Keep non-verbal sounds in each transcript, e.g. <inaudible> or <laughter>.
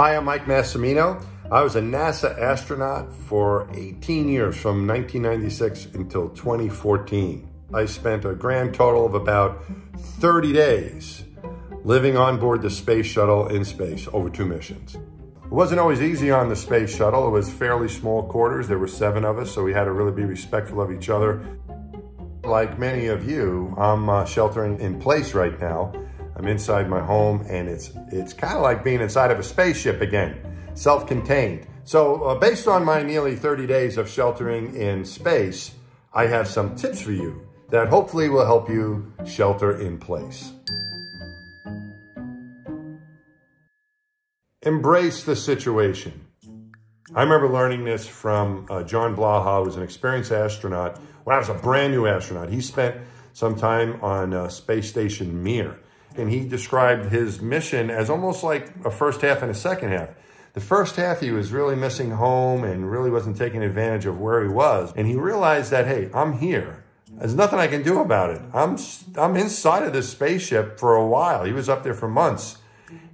Hi, I'm Mike Massimino. I was a NASA astronaut for 18 years from 1996 until 2014. I spent a grand total of about 30 days living on board the space shuttle in space over two missions. It wasn't always easy on the space shuttle. It was fairly small quarters. There were seven of us, so we had to really be respectful of each other. Like many of you, I'm uh, sheltering in place right now. I'm inside my home and it's, it's kind of like being inside of a spaceship again, self-contained. So uh, based on my nearly 30 days of sheltering in space, I have some tips for you that hopefully will help you shelter in place. Embrace the situation. I remember learning this from uh, John Blaha, who was an experienced astronaut. When I was a brand new astronaut, he spent some time on uh, Space Station Mir. And he described his mission as almost like a first half and a second half. The first half, he was really missing home and really wasn't taking advantage of where he was. And he realized that, hey, I'm here. There's nothing I can do about it. I'm, I'm inside of this spaceship for a while. He was up there for months.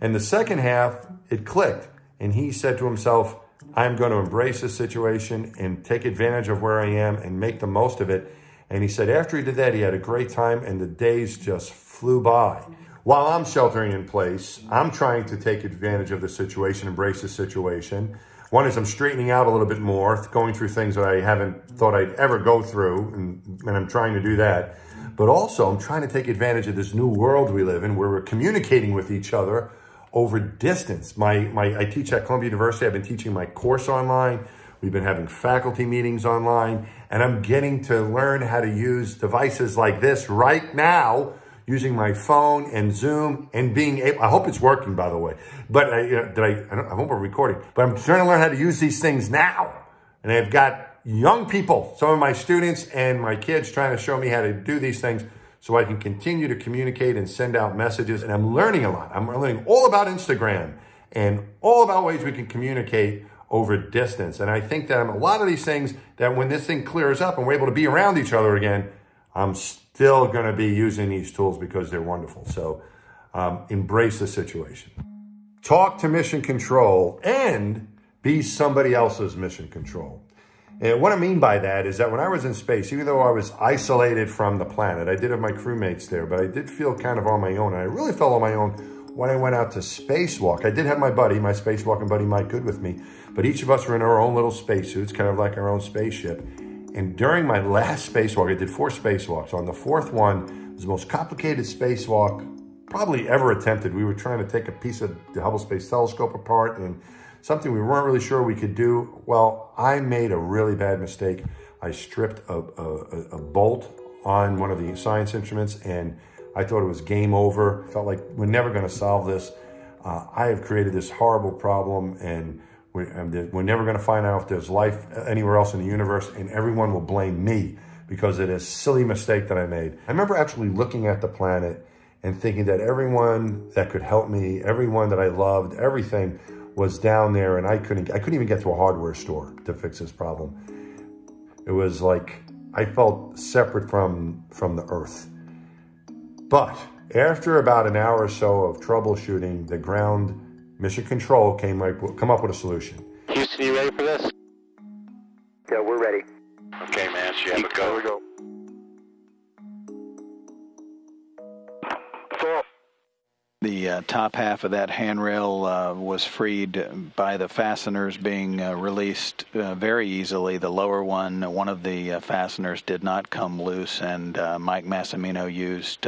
And the second half, it clicked. And he said to himself, I'm going to embrace this situation and take advantage of where I am and make the most of it. And he said after he did that, he had a great time and the days just flew by. While I'm sheltering in place, I'm trying to take advantage of the situation, embrace the situation. One is I'm straightening out a little bit more, going through things that I haven't thought I'd ever go through, and, and I'm trying to do that. But also, I'm trying to take advantage of this new world we live in where we're communicating with each other over distance. My, my, I teach at Columbia University. I've been teaching my course online. We've been having faculty meetings online, and I'm getting to learn how to use devices like this right now using my phone and Zoom and being able, I hope it's working, by the way, but I, uh, did I, I, I hope we're recording, but I'm trying to learn how to use these things now. And I've got young people, some of my students and my kids trying to show me how to do these things so I can continue to communicate and send out messages. And I'm learning a lot. I'm learning all about Instagram and all about ways we can communicate over distance. And I think that a lot of these things that when this thing clears up and we're able to be around each other again, I'm still going to be using these tools because they're wonderful. So um, embrace the situation. Talk to mission control and be somebody else's mission control. And what I mean by that is that when I was in space, even though I was isolated from the planet, I did have my crewmates there, but I did feel kind of on my own. And I really felt on my own when I went out to spacewalk. I did have my buddy, my spacewalking buddy Mike Good with me, but each of us were in our own little spacesuits, kind of like our own spaceship. And during my last spacewalk, I did four spacewalks. On the fourth one, was the most complicated spacewalk probably ever attempted. We were trying to take a piece of the Hubble Space Telescope apart and something we weren't really sure we could do. Well, I made a really bad mistake. I stripped a, a, a bolt on one of the science instruments and I thought it was game over. Felt like we're never going to solve this. Uh, I have created this horrible problem and we're, never going to find out if there's life anywhere else in the universe and everyone will blame me because of this silly mistake that I made. I remember actually looking at the planet and thinking that everyone that could help me, everyone that I loved, everything was down there and I couldn't, I couldn't even get to a hardware store to fix this problem. It was like, I felt separate from, from the earth. But after about an hour or so of troubleshooting, the ground mission control came like, come up with a solution. Houston, you ready for this? Yeah, we're ready. Okay, man, so you have a go. Here we go. The uh, top half of that handrail uh, was freed by the fasteners being uh, released uh, very easily. The lower one, one of the uh, fasteners did not come loose, and uh, Mike Massimino used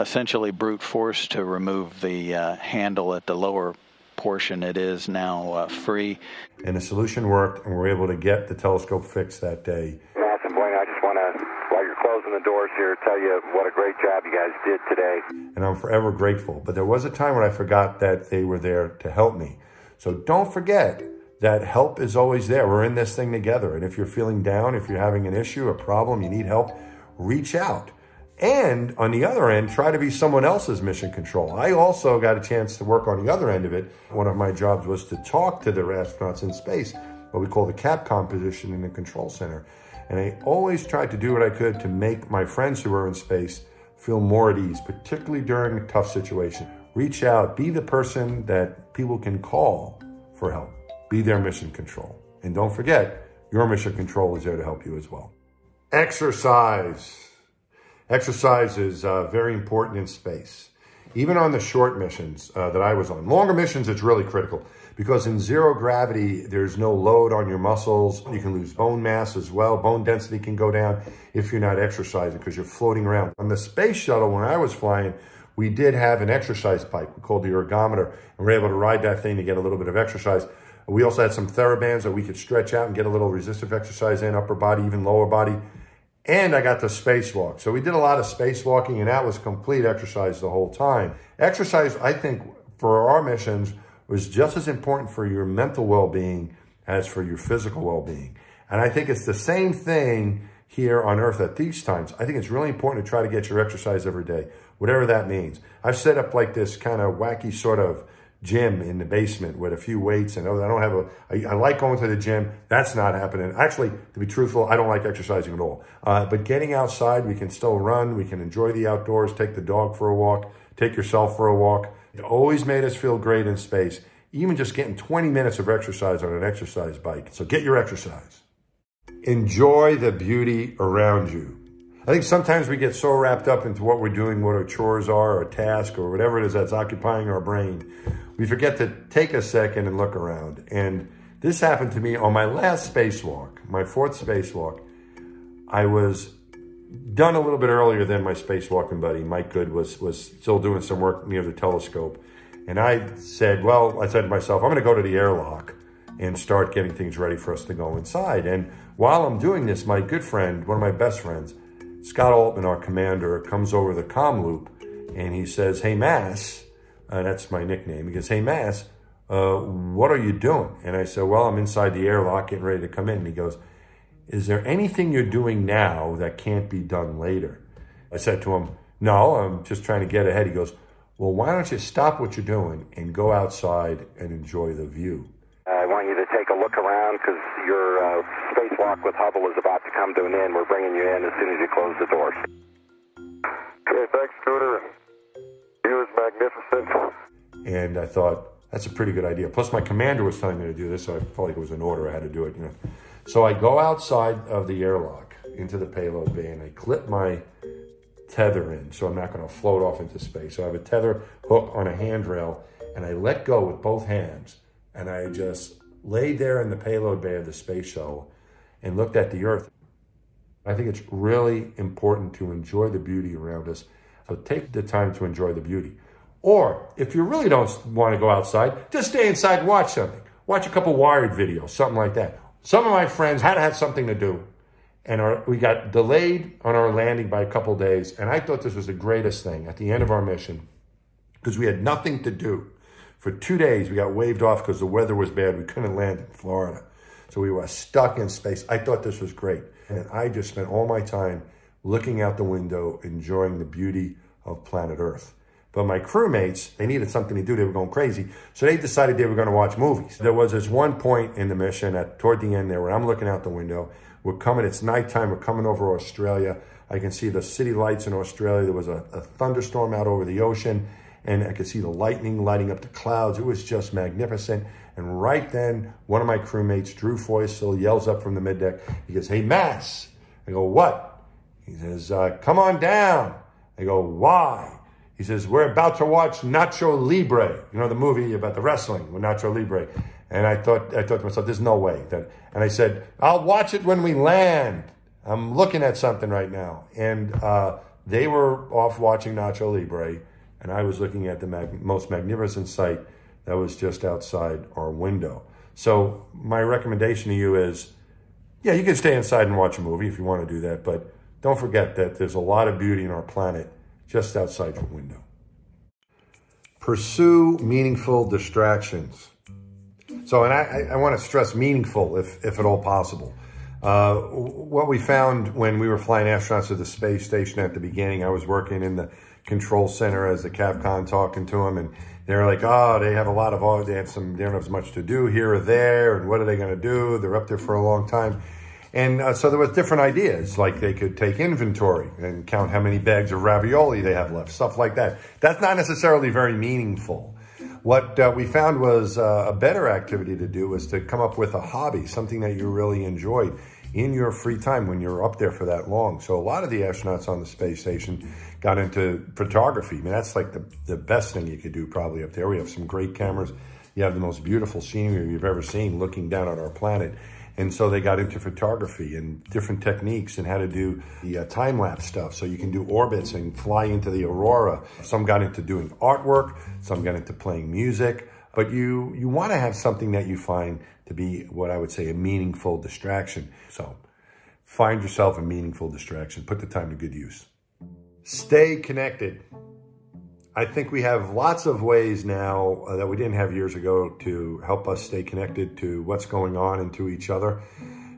essentially brute force to remove the uh, handle at the lower portion. It is now uh, free. And the solution worked, and we were able to get the telescope fixed that day Awesome, Blaine. I just want to, while you're closing the doors here, tell you what a great job you guys did today. And I'm forever grateful. But there was a time when I forgot that they were there to help me. So don't forget that help is always there. We're in this thing together. And if you're feeling down, if you're having an issue, a problem, you need help, reach out. And on the other end, try to be someone else's mission control. I also got a chance to work on the other end of it. One of my jobs was to talk to the astronauts in space, what we call the Capcom position in the control center. And I always tried to do what I could to make my friends who were in space feel more at ease, particularly during a tough situation. reach out, be the person that people can call for help. Be their mission control. And don't forget, your mission control is there to help you as well. Exercise. Exercise is uh, very important in space. Even on the short missions uh, that I was on. Longer missions, it's really critical because in zero gravity, there's no load on your muscles. You can lose bone mass as well. Bone density can go down if you're not exercising because you're floating around. On the space shuttle, when I was flying, we did have an exercise bike called the ergometer, and we were able to ride that thing to get a little bit of exercise. We also had some TheraBands that we could stretch out and get a little resistive exercise in, upper body, even lower body. And I got the spacewalk. So we did a lot of spacewalking, and that was complete exercise the whole time. Exercise, I think, for our missions was just as important for your mental well-being as for your physical well-being. And I think it's the same thing here on earth at these times. I think it's really important to try to get your exercise every day, whatever that means. I've set up like this kind of wacky sort of gym in the basement with a few weights and I don't have a. I, I like going to the gym. That's not happening. Actually, to be truthful, I don't like exercising at all. Uh, but getting outside, we can still run. We can enjoy the outdoors, take the dog for a walk, take yourself for a walk. It always made us feel great in space. Even just getting 20 minutes of exercise on an exercise bike. So get your exercise. Enjoy the beauty around you. I think sometimes we get so wrapped up into what we're doing, what our chores are, or task, or whatever it is that's occupying our brain, we forget to take a second and look around. And this happened to me on my last spacewalk, my fourth spacewalk. I was done a little bit earlier than my spacewalking buddy, Mike Good, was, was still doing some work near the telescope. And I said, well, I said to myself, I'm going to go to the airlock and start getting things ready for us to go inside. And while I'm doing this, my good friend, one of my best friends, Scott Altman, our commander, comes over the com loop and he says, hey, Mass, uh, that's my nickname. He goes, hey, Mass, uh, what are you doing? And I said, well, I'm inside the airlock getting ready to come in. And he goes, is there anything you're doing now that can't be done later? I said to him, no, I'm just trying to get ahead. He goes, well, why don't you stop what you're doing and go outside and enjoy the view? I want you to take a look around because your uh, spacewalk with Hubble is about to come to an end. We're bringing you in as soon as you close the doors. And I thought, that's a pretty good idea. Plus, my commander was telling me to do this, so I felt like it was an order. I had to do it. You know. So I go outside of the airlock into the payload bay, and I clip my tether in, so I'm not going to float off into space. So I have a tether hook on a handrail, and I let go with both hands, and I just laid there in the payload bay of the space shuttle and looked at the Earth. I think it's really important to enjoy the beauty around us. So take the time to enjoy the beauty. Or if you really don't want to go outside, just stay inside and watch something. Watch a couple wired videos, something like that. Some of my friends had to have something to do. And our, we got delayed on our landing by a couple days. And I thought this was the greatest thing at the end of our mission because we had nothing to do. For two days, we got waved off because the weather was bad. We couldn't land in Florida. So we were stuck in space. I thought this was great. And I just spent all my time looking out the window, enjoying the beauty of planet Earth. But my crewmates, they needed something to do. They were going crazy. So they decided they were going to watch movies. There was this one point in the mission at toward the end there where I'm looking out the window. We're coming, it's nighttime. We're coming over Australia. I can see the city lights in Australia. There was a, a thunderstorm out over the ocean and I could see the lightning lighting up the clouds. It was just magnificent. And right then, one of my crewmates, Drew Feustel, yells up from the middeck. He goes, hey, Mass. I go, what? He says, uh, come on down. I go, why? He says, we're about to watch Nacho Libre. You know, the movie about the wrestling with Nacho Libre. And I thought, I thought to myself, there's no way. That, and I said, I'll watch it when we land. I'm looking at something right now. And uh, they were off watching Nacho Libre and I was looking at the mag most magnificent sight that was just outside our window. So my recommendation to you is, yeah, you can stay inside and watch a movie if you want to do that, but don't forget that there's a lot of beauty in our planet just outside your window. Pursue meaningful distractions. So, and I, I want to stress meaningful if, if at all possible. Uh, what we found when we were flying astronauts to the space station at the beginning, I was working in the control center as the Capcom talking to them. And they're like, oh, they have a lot of, they have some, they don't have as much to do here or there. And what are they going to do? They're up there for a long time. And uh, so there was different ideas, like they could take inventory and count how many bags of ravioli they have left, stuff like that. That's not necessarily very meaningful. What uh, we found was uh, a better activity to do was to come up with a hobby, something that you really enjoyed in your free time when you're up there for that long. So a lot of the astronauts on the space station got into photography. I mean, that's like the, the best thing you could do probably up there. We have some great cameras. You have the most beautiful scenery you've ever seen looking down on our planet. And so they got into photography and different techniques and how to do the uh, time lapse stuff. So you can do orbits and fly into the aurora. Some got into doing artwork, some got into playing music. But you, you want to have something that you find to be what I would say a meaningful distraction. So find yourself a meaningful distraction. Put the time to good use. Stay connected. I think we have lots of ways now uh, that we didn't have years ago to help us stay connected to what's going on and to each other.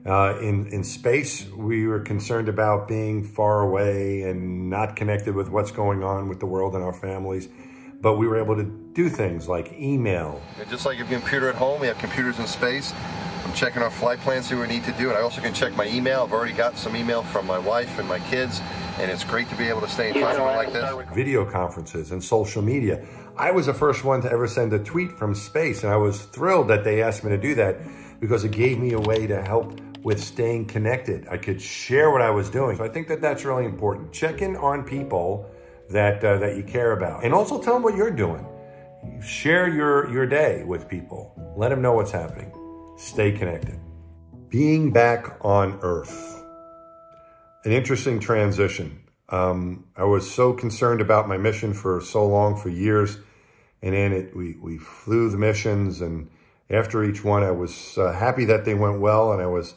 Uh, in, in space, we were concerned about being far away and not connected with what's going on with the world and our families. But we were able to do things like email. And just like a computer at home, we have computers in space. I'm checking our flight plans, see what we need to do, and I also can check my email. I've already got some email from my wife and my kids, and it's great to be able to stay in touch with them like this. Video conferences and social media. I was the first one to ever send a tweet from space, and I was thrilled that they asked me to do that because it gave me a way to help with staying connected. I could share what I was doing. So I think that that's really important. Check in on people that uh, that you care about, and also tell them what you're doing. Share your your day with people. Let them know what's happening. Stay connected. Being back on Earth. An interesting transition. Um, I was so concerned about my mission for so long, for years, and then it we we flew the missions, and after each one, I was uh, happy that they went well, and I was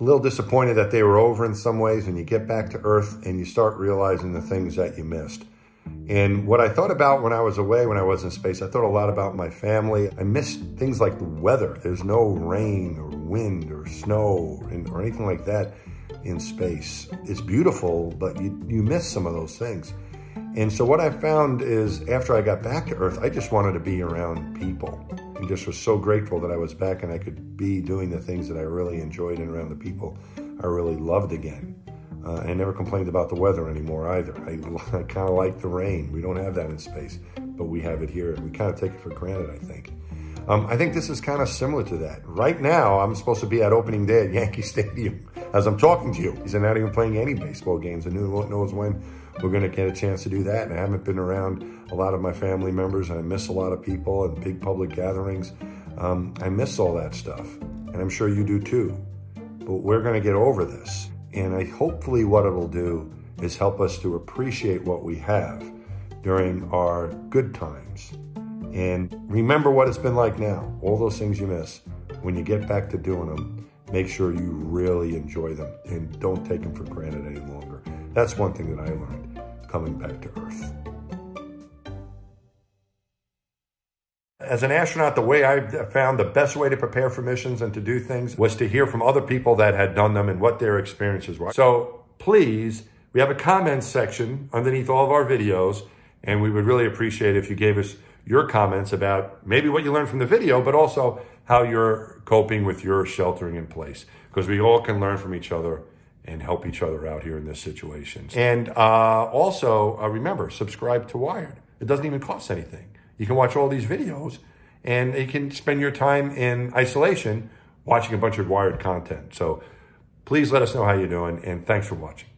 a little disappointed that they were over in some ways. And you get back to Earth, and you start realizing the things that you missed. And what I thought about when I was away, when I was in space, I thought a lot about my family. I missed things like the weather. There's no rain or wind or snow or anything like that in space. It's beautiful, but you, you miss some of those things. And so what I found is after I got back to Earth, I just wanted to be around people and just was so grateful that I was back and I could be doing the things that I really enjoyed and around the people I really loved again. Uh, I never complained about the weather anymore either. I, <laughs> I kind of like the rain. We don't have that in space, but we have it here. And we kind of take it for granted, I think. Um, I think this is kind of similar to that. Right now, I'm supposed to be at opening day at <laughs> Yankee Stadium as I'm talking to you. He's not even playing any baseball games, and who knows when we're going to get a chance to do that. And I haven't been around a lot of my family members, and I miss a lot of people and big public gatherings. Um, I miss all that stuff, and I'm sure you do too. But we're going to get over this. And I hopefully what it'll do is help us to appreciate what we have during our good times. And remember what it's been like now, all those things you miss. When you get back to doing them, make sure you really enjoy them and don't take them for granted any longer. That's one thing that I learned coming back to Earth. As an astronaut, the way I found the best way to prepare for missions and to do things was to hear from other people that had done them and what their experiences were. So please, we have a comments section underneath all of our videos, and we would really appreciate if you gave us your comments about maybe what you learned from the video, but also how you're coping with your sheltering in place, because we all can learn from each other and help each other out here in this situation. And uh, also, uh, remember, subscribe to Wired. It doesn't even cost anything. You can watch all these videos and you can spend your time in isolation watching a bunch of Wired content. So please let us know how you're doing and thanks for watching.